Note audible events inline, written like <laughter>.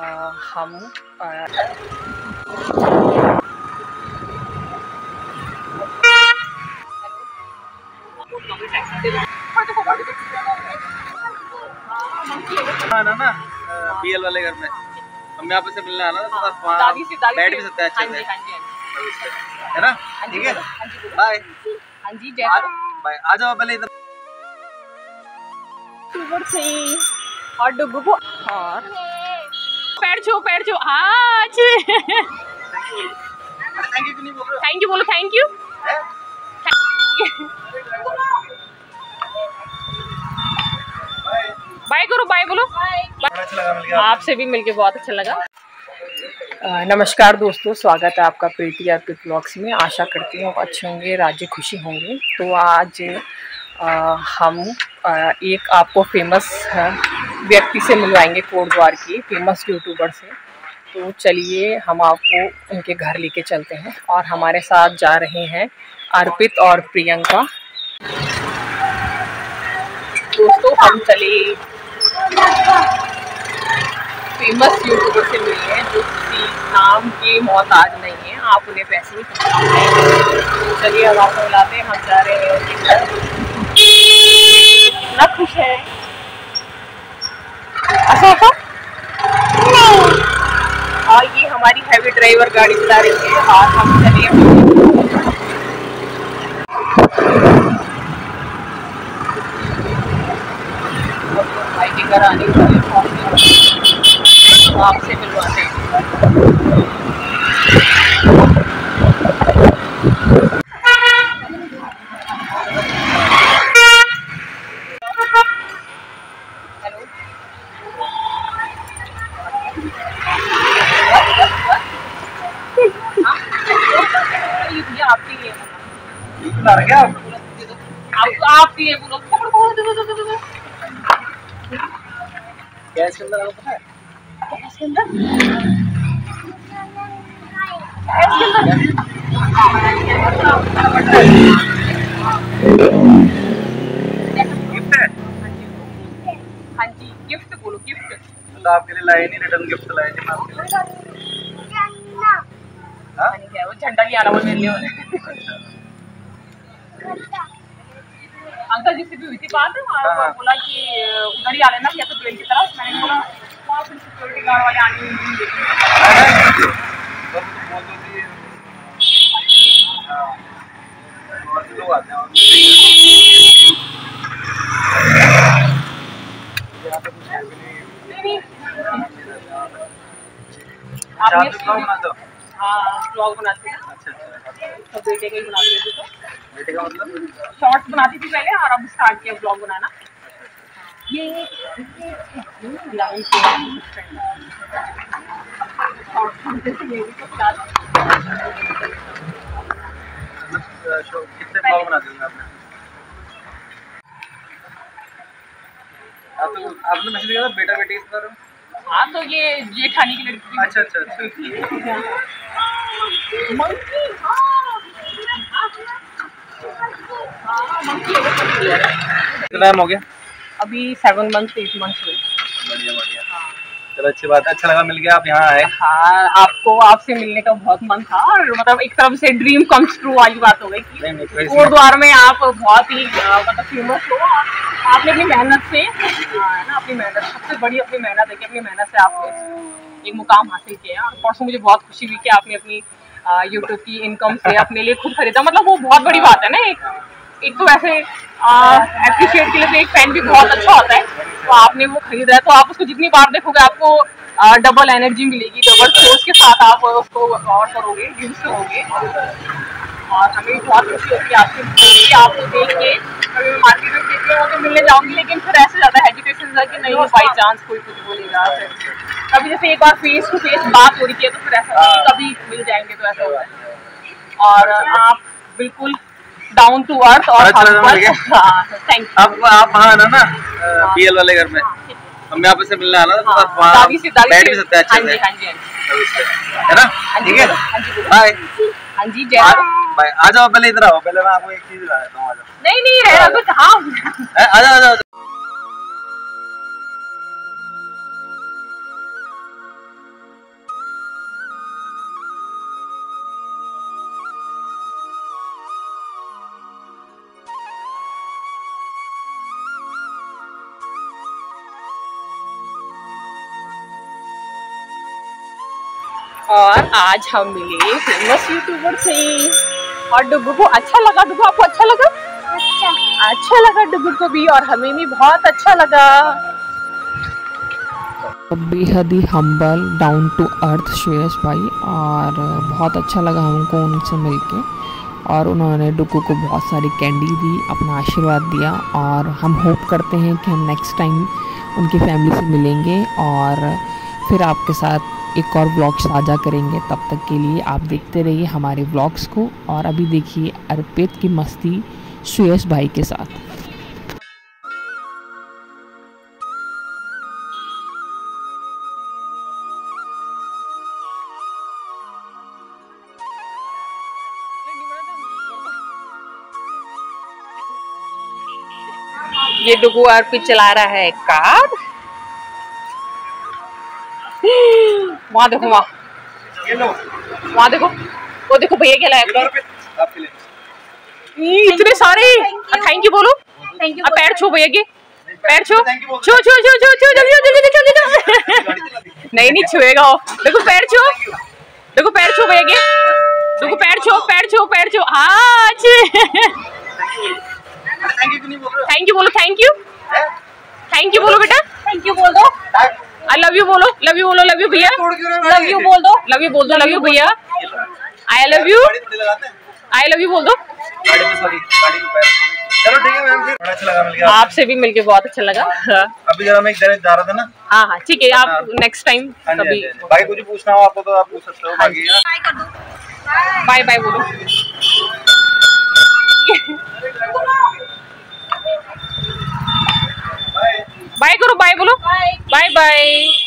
आ, हम आ, आना ना बीएल वाले घर में। हम यहाँ पे से मिलने आना तो वहाँ बैठ भी सकते हैं हाँ अच्छे से। हाँ हाँ जी है ना? हाँ ठीक है? हाँ बाय हाँ जी जय बाय आ जाओ पहले इधर। और डुगू और पैर छो पैर छो आज थैंक यू बोल थैंक यू बाय करो बाय बोलो. आपसे भी मिलके बहुत अच्छा लगा. नमस्कार दोस्तों स्वागत है आपका प्रीति अर्पित ब्लॉग्स में. आशा करती हूँ आप अच्छे होंगे राज्य खुशी होंगे. तो आज अ, हम अ, एक आपको फ़ेमस व्यक्ति से मिलवाएँगे कोटद्वार की फ़ेमस यूट्यूबर से। तो चलिए, हम आपको उनके घर लेके चलते हैं और हमारे साथ जा रहे हैं अर्पित और प्रियंका। दोस्तों, हम चले फ़ेमस यूट्यूबर से मिले हैं, जो किसी नाम के मोहताज नहीं है, आप उन्हें पैसे ही। पहुँचाते चलिए, अब आपको मिलाते हैं, हम जा रहे हैं। उनके घर कितना खुश है। ऐसा होता? और ये हमारी हैवी ड्राइवर गाड़ी चला रही है और हम चले घर आपसे मिलवाते हैं हेलो ये भैया आपके लिए ला रहे क्या? आप आप आपके बोलो। पकड़ो पकड़ो दे दो दे दे गैस के अंदर आपको पता है? इसके अंदर? इसके अंदर? गिफ्ट है? हाँ जी गिफ्ट बोलो गिफ्ट तो आपके लिए लाए नहीं रिटर्न गिफ्ट लाए थे मैं आपके लिए। हाँ? वो झंडा नहीं आना वो मेरे लिए होने अंकल जी से भी हुई थी बात। हाँ, और हाँ। बोला कि उधर ही आ लेना या तो ट्रेन की तरफ़। मैंने बोला वहाँ सिक्योरिटी गार्ड वाले आने नहीं देखेंगे। हाँ हैं है अच्छा, ब्लॉग बनाते हो? हाँ ब्लॉग बनाती थी अच्छा अच्छा। तो बेटे का ही बनाती थी तो। शॉर्ट्स बनाती थी पहले और अब स्टार्ट किया ब्लॉग बनाना। ये कितने ब्लॉग हैं आपने? तो आपने मैसेज किया था बेटा बेटी इस बार हाँ तो ये जेठानी की लड़की। अच्छा अच्छा अच्छा <laughs> मंकी हाँ हाँ, है, कितना टाइम हो गया? अभी सेवन मंथ एट मंथ हुए। बढ़िया बढ़िया। चलो अच्छी बात है। अच्छा लगा मिल गया आप यहाँ आए। हाँ आपको आपसे मिलने का बहुत मन था और मतलब एक तरफ़ से ड्रीम कम्स ट्रू वाली बात हो गई कि कोटद्वार में आप बहुत ही मतलब फ़ेमस हो आपने अपनी मेहनत से हाँ, है ना अपनी मेहनत सबसे बड़ी अपनी मेहनत है कि अपनी मेहनत से आप एक मुकाम हासिल किया। है और परसों मुझे बहुत खुशी हुई कि आपने अपनी यूट्यूब की इनकम से अपने लिए खुद खरीदा। मतलब वो बहुत बड़ी बात है ना एक एक तो वैसे अप्रिशिएट के लिए तो एक पेन भी बहुत अच्छा होता है। तो आपने वो खरीदा है तो आप उसको जितनी बार देखोगे आपको डबल एनर्जी मिलेगी डबल फोर्स के साथ आप उसको और करोगे यूज़ करोगे। और हमें बहुत खुशी होती है आपसे कि आपको देख के कभी मार्केट में देखती हूँ तो मिलने जाऊँगी, लेकिन फिर ऐसे ज़्यादा हेजिटेशन कि नहीं बाई चांस कोई कुछ बोलेगा कभी जैसे एक बार फेस टू फेस बात हो रही है तो फिर ऐसा कभी मिल जाएँगे तो ऐसा होता है। और आप बिल्कुल डाउन टू अर्थ और थैंक यू अब आप आप वहाँ आना ना पीएल वाले घर में। हमें हम यहाँ पे से मिलने आना था तो आप वहाँ बैठ भी सकते हैं हाँ अच्छे से। हाँ हाँ। है ना? हाँ ठीक है? हाँ। बाय हाँ जी जय आ जाओ पहले इधर आओ पहले मैं आपको एक चीज़ दिला देता हूँ आ जाओ। नहीं नहीं रहना तो कहाँ आ जाओ आ जाओ। और आज हम मिले फ़ेमस यूट्यूबर से और डुगू को अच्छा लगा डुगू आपको अच्छा लगा? अच्छा। अच्छा लगा डुगू को भी और हमें भी बहुत अच्छा लगा। बेहद ही humble down to earth Shreyas भाई और बहुत अच्छा लगा हमको उनसे मिलके। और उन्होंने डुकू को बहुत सारी कैंडी दी अपना आशीर्वाद दिया और हम होप करते हैं कि हम नेक्स्ट टाइम उनकी फैमिली से मिलेंगे और फिर आपके साथ एक और ब्लॉग साझा करेंगे। तब तक के लिए आप देखते रहिए हमारे ब्लॉग्स को और अभी देखिए अर्पित की मस्ती श्रेयस भाई के साथ। ये डुगू अर्पित चला रहा है कार? वहाँ देखो वहाँ। वहाँ देखो। वो देखो भैया क्या लाया आपके लिए। इतने सारे। थैंक यू बोलो। अब पैर छो भैया के। पैर छो। छो छो छो छो छो जल्दी जल्दी जल्दी जल्दी नहीं नहीं छुएगा वो। देखो पैर छो। देखो पैर छो भैया के। देखो पैर छो पैर छो पैर छो। हाँ अच्छे थैंक यू नहीं बोल रहे थैंक यू बोलो थैंक यू थैंक यू बोलो बेटा। थैंक यू बोल दो। आई लव यू बोलो लव यू बोलो लव यू भैया। हो लव यू बोल दो लव यू बोल दो लव यू भैया। आई लव यू हैं? आई लव यू बोल दो। चलो ठीक है मैम फिर अच्छा लगा आपसे। भी मिलके बहुत अच्छा लगा। हाँ। अभी जरा मैं एक जा रहा था ना। हाँ हाँ ठीक है आप नेक्स्ट टाइम हाँ हाँ कभी हाँ बाकी कुछ पूछना हो आपको तो आप पूछ सकते हो हाँ है बाय बाय बोलो। बाय करू बाय बोलो? Bye bye